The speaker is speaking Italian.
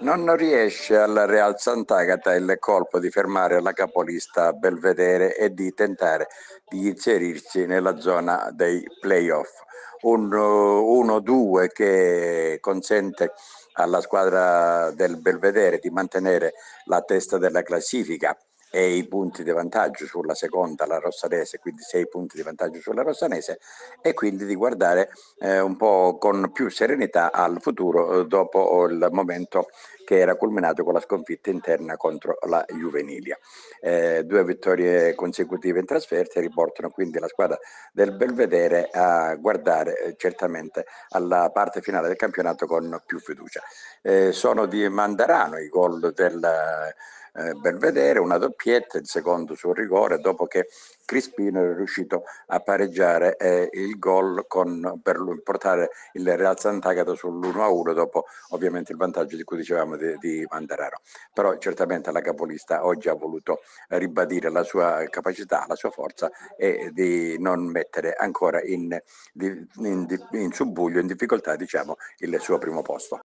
Non riesce al Real Sant'Agata il colpo di fermare la capolista Belvedere e di tentare di inserirsi nella zona dei playoff. Un 1-2 che consente alla squadra del Belvedere di mantenere la testa della classifica e i punti di vantaggio sulla seconda, la rossanese, quindi sei punti di vantaggio sulla rossanese e quindi di guardare eh, un po' con più serenità al futuro eh, dopo il momento che era culminato con la sconfitta interna contro la Juvenilia. Eh, due vittorie consecutive in trasferta riportano quindi la squadra del Belvedere a guardare eh, certamente alla parte finale del campionato con più fiducia. Eh, sono di Mandarano i gol del eh, Belvedere, una doppietta, il secondo sul rigore, dopo che Crispino è riuscito a pareggiare eh, il gol con, per portare il Real Sant'Agata sull'1-1 dopo ovviamente il vantaggio di cui dicevamo di, di Mandararo. Però certamente la capolista oggi ha voluto ribadire la sua capacità, la sua forza e di non mettere ancora in, in, in, in subbuglio, in difficoltà diciamo, il suo primo posto.